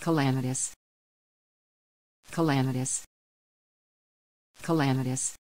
calamitous. Calamitous. Calamitous.